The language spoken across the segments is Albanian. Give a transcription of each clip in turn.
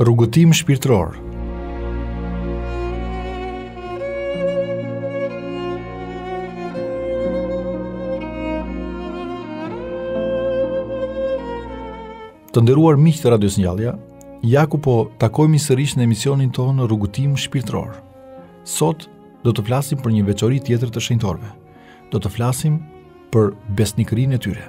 Rrugëtim shpirtëror. Të nderuar miq të Radios Ngjallja, ja ku po takohemi sërish në emisionin tonë Rrugëtim shpirtëror. Sot do të flasim për një veçori tjetër të shenjtorëve. Do të flasim për besnikërinë e tyre.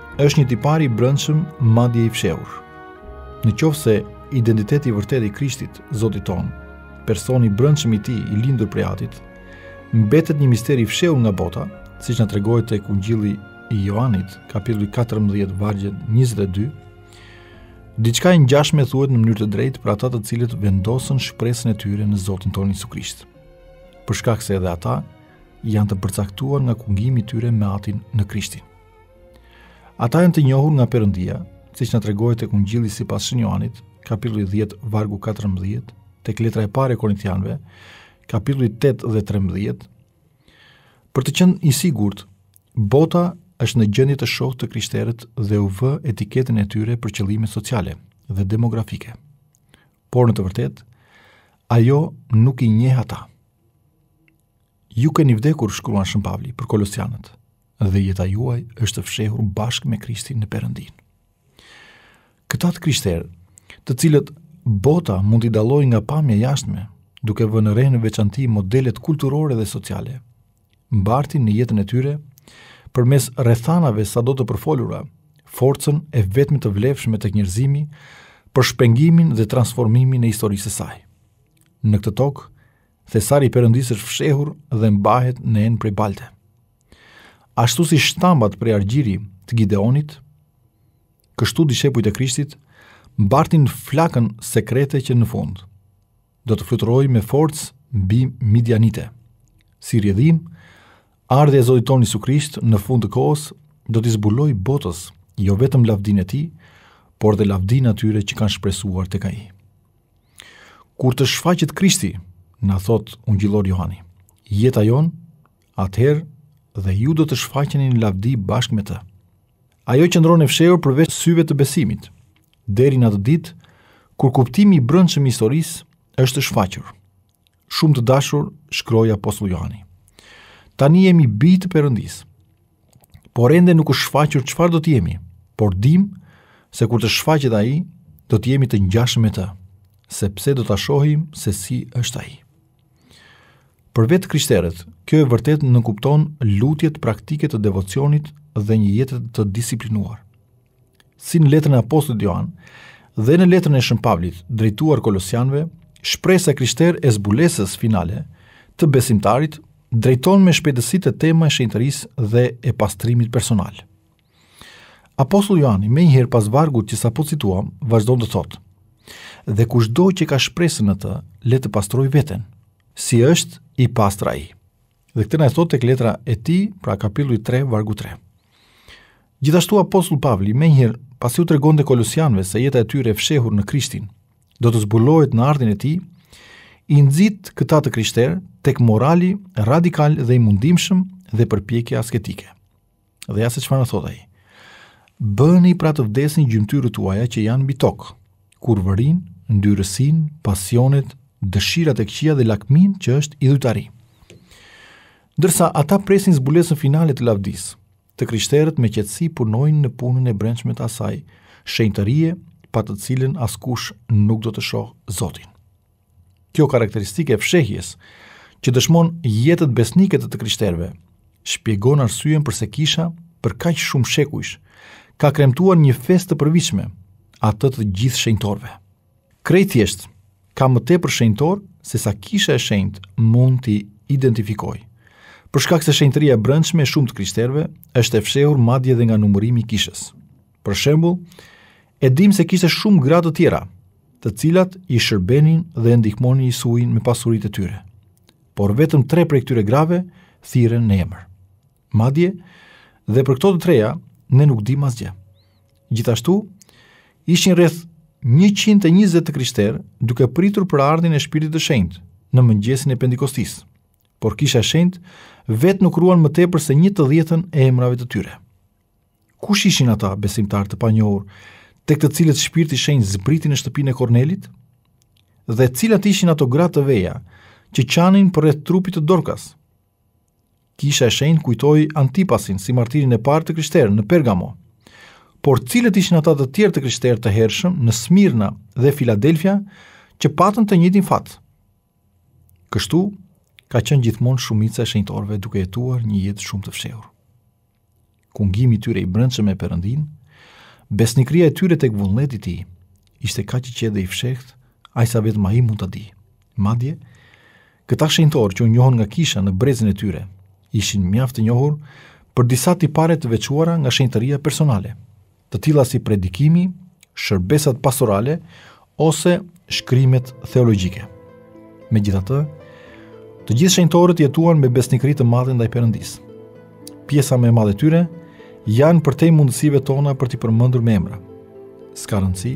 Është një tipar i brendshëm, madje i fshehur. Në qoftë se identiteti i vërtetë i Krishtit, Zotit tonë, personi i brendshëm i tij i lindur prej Atit, mbetet një mister i fshehur nga bota, siç na tregohet tek Ungjilli i Joanit, kapitulli 14, vargu 22, diçka e ngjashme thuhet në mënyrë të drejtë për ata të cilët vendosën shpresën e tyre në Zotin tonë Jezu Krisht. Për shkak se edhe ata janë të përcaktuar nga kungimi i tyre me atin në Krishtin. Ata janë të njohur nga Perëndia, siç na tregohet tek Ungjilli sipas Shën Joanit, kapitulli 10, vargu 14, tek letra e parë e Korintianëve, kapitulli 8 dhe 13. Për të qenë i sigurt, bota është në gjendje të shohë të krishterët dhe u vë etiketën e tyre për qëllime sociale dhe demografike. Por në të vërtetë, ajo nuk i njeh ata. Ju keni vdekur, shkruan Shën Pavli për Kolosianët, Dhe jeta juaj është fshehur bashkë me Krishtin në Perëndinë. Këta të krishterë, të cilët bota mund t'i dallojë nga pamja e jashtme, duke vënë re në veçanti modelet kulturore dhe sociale, mbartin në jetën e tyre përmes rrethanave sado të përfolura, forcën e vetme të vlefshme tek njerëzimi për shpengimin dhe transformimin e historisë së saj. Në këtë tokë, thesari i Perëndisë është fshehur dhe mbahet në enë prej balte. Ashtu si shtambat prej argjili të Gideonit, kështu dishepujt e Krishtit mbartin flakën sekrete që në fund do të fluturojë me forcë mbi midianite. Si rrjedhim, ardhja e Zotit tonë Jisu Krisht në fund të kohës do t'i zbulojë botës jo vetëm lavdinë e tij, por dhe lavdinë e atyre që kanë shpresuar tek ai. Kur të shfaqet Krishti, na thotë ungjillor Joani, jeta jonë Atëherë dhe ju do të shfaqeni në lavdi bashkë me të. Ajo qëndron e fshehur përveç syve të besimit, deri në atë ditë kur kuptimi i brendshëm i historisë është shfaqur. Shumë të dashur, shkroi apostull Joani. Tani jemi bijë të Perëndisë. Por ende nuk është shfaqur çfarë do të jemi, por dimë se kur të shfaqet ai, do të jemi të ngjashëm me të, sepse do ta shohim se si është ai. Për vetë krishterët, kjo e vërtetë nënkupton lutjet praktike të devocionit dhe një jetë të disiplinuar. Si në letrën e apostullit Joan dhe në letrën e Shën Pavlit drejtuar kolosianëve, shpresa e krishterë e zbulesës finale të besimtarit drejton me shpejtësi te tema e shenjtërisë dhe e pastrimit personal. Apostulli Joani, menjëherë pas vargut që sapo cituam, vazhdon të thotë, dhe kushdo që ka shpresën në të, le të pastrojë veten, si është i pastër ai. Dhe këtë na e thotë te letra e tij, pra kapitulli i 3, vargu 3. Gjithashtu Apostull Pavli, menjëherë, pasi u tregonte kolosianëve se jeta e tyre e fshehur në Krishtin, do të zbulohet në ardhjen e tij, i nxit këta të krishterë tek morali radikal dhe i mundimshëm dhe përpjekja asketike. Dhe ja se çfarë na thotë ai. Bëni pra të vdesin gjymtyrët tuaja që janë mbi tokë, kurvërinë, ndyrësinë, pasionet, dëshirat e këqija dhe lakminë që është idhujtari. Ndërsa ata presin zbulesën finale të lavdisë, të krishterët me qetësi punojnë në punën e brendshme të asaj shenjtërie pa të cilën askush nuk do të shohë Zotin. Kjo karakteristikë e fshehjes, që dëshmon jetët besnike të të krishterëve, shpjegon arsyen përse kisha për kaq shumë shekujsh ka kremtuar një festë të përvitshme, atë të gjithë shenjtorëve. Krejt thjesht, ka më tepër shenjtorë sesa kisha e shenjtë mund t'i identifikojë. Për shkak se shenjtëria e brendshme e shumë të krishterëve është e fshehur madje edhe nga numërimi i kishës. Për shembull, e dimë se kishte shumë gra të tjera, të cilat i shërbenin dhe e ndihmonin Isuin me pasuritë e tyre. Por vetëm tre prej këtyre grave thirren në emër. Madje, dhe për këto të treja, ne nuk dimë asgjë. Gjithashtu, ishin rreth 120 të krishterë duke pritur për ardhjen e shpirtit të shenjtë në mëngjesin e Pendikostisë. Por kisha e shenjtë vetë nuk ruan më tepër se një të dhjetën e emrave të tyre. Kush ishin ata besimtarë të panjohur, tek të cilët shpirti i shenjtë zbriti në shtëpinë e Kornelit? Dhe cilat ishin ato gra të veja që qanin përreth trupit të Dorkas? Kisha e shenjtë kujtoi Antipasin si martirin e parë të krishterë në Pergamo. Por cilët ishin ata të tjerë të krishterë të hershëm në Smirna dhe Filadelfia që patën të njëjtin fat? Kështu ka qenë gjithmonë shumica e shenjtorëve duke jetuar një jetë shumë të fshehur. Kungimi i tyre i brendshëm me Perëndinë, besnikëria e tyre tek vullneti i tij, ishte kaq i qetë dhe i fshehtë, aq sa vetëm ai mund ta dijë. Madje, këta shenjtorë që u njohën nga kisha në brezin e tyre, ishin mjaft të njohur për disa tipare të veçuara nga shenjtëria personale. të tilla si predikimi, shërbesat pastorale ose shkrimet theologjike. Megjithatë, të gjithë shenjtorët jetuan me besnikëri të madhe ndaj Perëndisë. Pjesa më e madhe e tyre janë përtej mundësive tona për t'i përmendur me emra. S'ka rëndësi,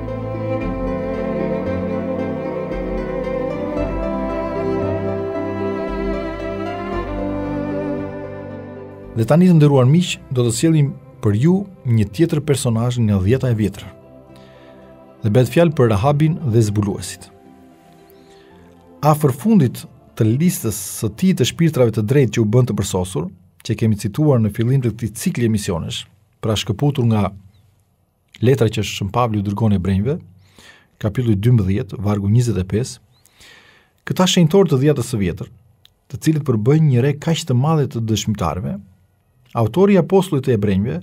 Dhe tani të nderuar miq, do të sjellim për ju një tjetër personazh nga Dhjata e Vjetër. Dhe bëhet fjalë për Rahabin dhe zbuluesit. Afër fundit të listës së tij të shpirtrave të drejtë që u bënë të përsosur, që e kemi cituar në fillim të këtij cikli emisionesh, pra shkëputur nga Letra që Shën Pavli u dërgon hebrenjve, kapitulli 12, vargu 25, Këta shenjtorë të dhjatës së vjetër, të cilët përbëjnë një re kaq të madhe të dëshmitarëve, autori i apostullit të Hebrenjve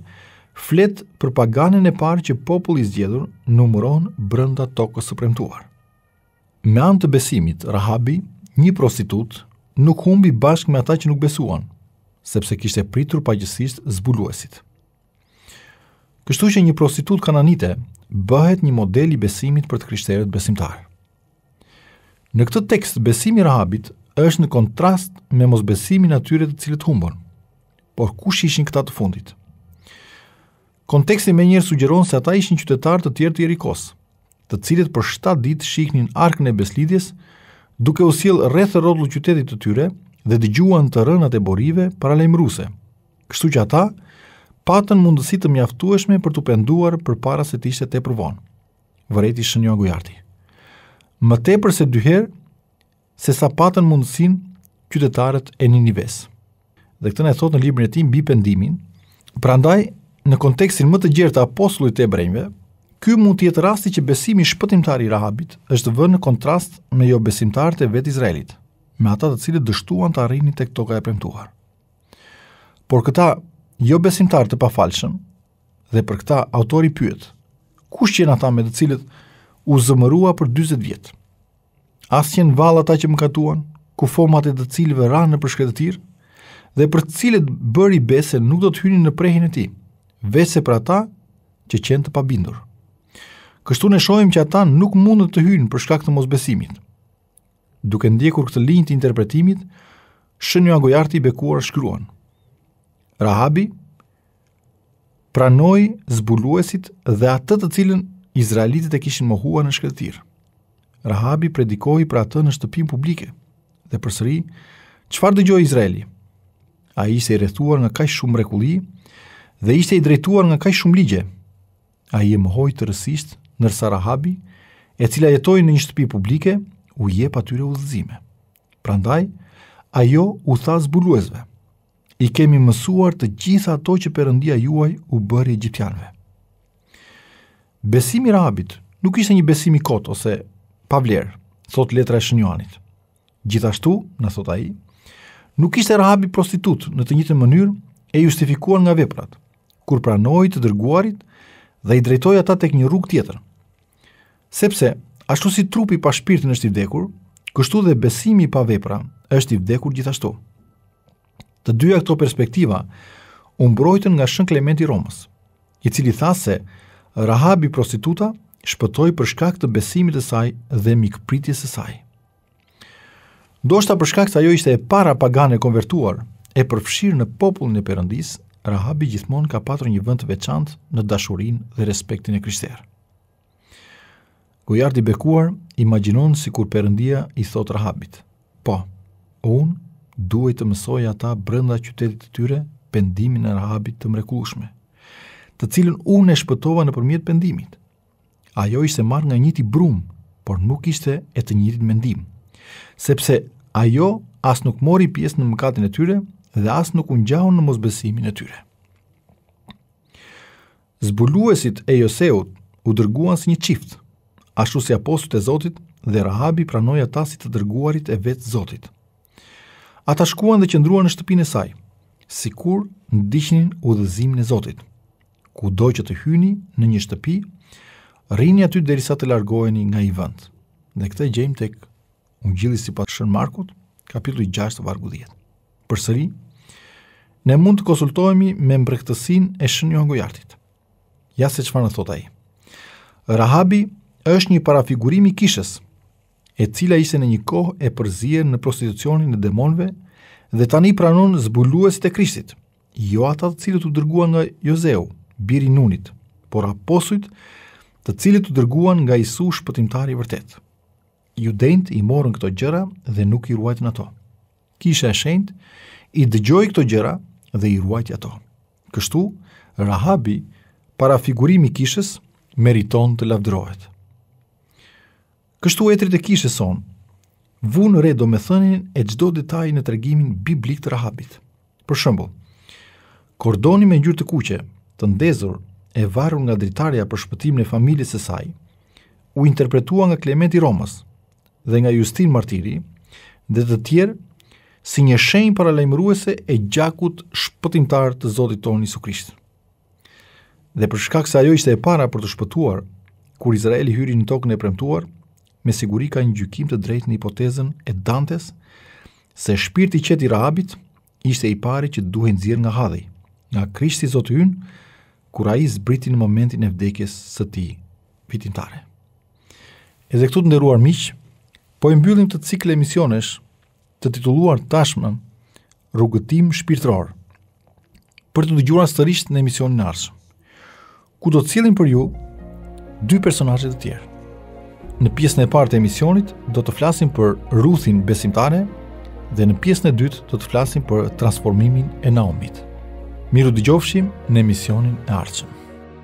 flet për paganën e parë që populli i zgjedhur numëron brenda tokës së premtuar. Me anë të besimit, Rahabi, një prostitutë, nuk humbi bashkë me ata që nuk besuan, sepse kishte pritur paqësisht zbuluesit. Kështu që një prostitutë kananite bëhet një model i besimit për të krishterët besimtarë. Në këtë tekst besimi i Rahabit është në kontrast me mosbesimin e atyre të cilët humbën. Por kush ishin këta të fundit? Konteksti menjëherë sugjeron se ata ishin qytetarë të tjerë të Jerikos, të cilët për 7 ditë shihnin arkën e besëlidhjes, duke u sjellë rreth e rrotull qytetit të tyre dhe dëgjuan të rënat e borive paralajmëruese. Kështu që ata patën mundësi të mjaftueshme për t'u penduar përpara se të ishte tepër vonë, vërejti Shën Joan Gojarti. Më tepër se dy herë sesa patën mundësinë qytetarët e Ninives. Dhe këtë na e thotë në librin e tij mbi pendimin, prandaj në kontekstin më të gjerë të apostullit të hebrenjve, ky mund të jetë rasti që besimi shpëtimtar i Rahabit është vënë në kontrast me jobesimtarët e vetë Izraelit, me ata të cilët dështuan të arrinin tek toka e premtuar. Por këta jobesimtarë të pafalshëm dhe për këta autori pyet, kush qenë ata me të cilët u zemërua për 40 vjet? A s'qenë vallë ata që mëkatuan, kufomat e të cilëve ranë nëpër shkretëtirë, dhe për të cilët bëri be se nuk do të hynin në prehjen e tij, veçse për ata që qenë të pabindur. Kështu ne shohim që ata nuk mundën të hyjnë për shkak të mosbesimit. Duke ndjekur këtë linjë të interpretimit, Shën Joan Gojarti i bekuar shkruan. Rahabi pranoi zbuluesit dhe atë të cilën izraelitët e kishin mohuar në shkretëtirë. Rahabi predikoi për atë në shtëpinë publike dhe përsëri çfarë dëgjoi Izraeli. Ai ishte i rrethuar nga kaq shumë mrekulli dhe ishte i drejtuar nga kaq shumë ligje. Ai e mohoi tërësisht, ndërsa Rahabi, e cila jetoi në një shtëpi publike, u jep atyre udhëzime. Prandaj, ajo u tha zbuluesve, i kemi mësuar të gjitha ato që Perëndia juaj u bëri egjiptianëve. Besimi i Rahabit nuk ishte një besim i kotë ose pa vlerë, thotë letra e Shën Joanit. Gjithashtu, na thotë ai, nuk ishte Rahabi prostitutë në të njëjtën mënyrë e justifikuar nga veprat, kur pranoi të dërguarit dhe i drejtoi ata tek një rrugë tjetër. Sepse, ashtu si trupi pa shpirtin është i vdekur, kështu dhe besimi pa vepra është i vdekur gjithashtu. Të dyja këto perspektiva u mbrojtën nga Shën Klementi i Romës, i cili tha se Rahabi prostituta shpëtoi për shkak të besimit të saj dhe mikpritjes së saj. Ndoshta për shkak se ajo ishte e para pagane e konvertuar, e përfshirë në popullin e Perëndisë, Rahabi gjithmonë ka patur një vend të veçantë në dashurinë dhe respektin e krishterë. Gojarti i bekuar imagjinon sikur Perëndia i thotë Rahabit: Po, unë duhet të mësoj ata brenda qytetit të tyre pendimin e Rahabit të mrekullueshme, të cilën unë e shpëtova nëpërmjet pendimit. Ajo ishte marrë nga i njëjti brumë, por nuk ishte e të njëjtit mendim, sepse ajo as nuk mori pjesë në mëkatin e tyre dhe as nuk u ngjau në mosbesimin e tyre. Zbuluesit e Joseut u dërguan si një çift, ashtu si apostujt e Zotit dhe Rahabi pranoi ata si të dërguarit e vetë Zotit. Ata shkuan dhe qëndruan në shtëpinë e saj, sikur ndiqnin udhëzimin e Zotit. Kudo që të hyni në një shtëpi, rrini aty derisa të largoheni nga ai vend. Dhe këtë e gjejmë tek Ungjilli sipas Shën Markut, kapitulli 6 vargu 10. Përsëri, ne mund të konsultohemi me mprehtësinë e Shën Joan Gojartit. Ja se çfarë na thotë ai. Rahabi është një parafigurim i kishës, e cila ishte në një kohë e përzierë në prostitucionin e demonëve dhe tani pranon zbuluesit e Krishtit, jo ata të cilët u dërguan nga Joseu, biri i Nunit, por apostujt të cilët u dërguan nga Jisu shpëtimtari i vërtetë. Judenjtë i morën këto gjëra dhe nuk i ruajtën ato. Kisha e shenjtë i dëgjoi këto gjëra dhe i ruajti ato. Kështu, Rahabi, parafigurimi i kishës, meriton të lavdërohet. Kështu etërit e kishës sonë, vunë re domethënien e çdo detaji në tregimin biblik të Rahabit. Për shembull, kordoni me ngjyrë të kuqe, të ndezur, e varur nga dritarja për shpëtimin e familjes së saj, u interpretua nga Klementi i Romës dhe nga Justin Martiri dhe të tjerë si një shenjë paralajmëruese e gjakut shpëtimtar të Zotit tonë Jisu Krisht. Dhe për shkak se ajo ishte e para për të shpëtuar, kur Izraeli hyri në tokën e premtuar, me siguri ka një gjykim të drejtë në hipotezën e Dantes se shpirti i qetë i Rahabit ishte i pari që duhej nxjerrë nga Hadhi, nga Krishti Zoti ynë, kur ai zbriti në momentin e vdekjes së tij fitimtare. Edhe këtu të nderuar miq, po e mbyllim këtë cikël emisionesh të titulluar tashmë Rrugëtim shpirtëror. për t'u dëgjuar sërish në emisionin e ardhshëm, ku do të sjellim për ju dy personazhe të tjerë. Në pjesën e parë të emisionit do të flasim për Ruthin besimtare dhe në pjesën e dytë do të flasim për transformimin e Naomit. Mirudëgjofshim në emisionin e ardhshëm.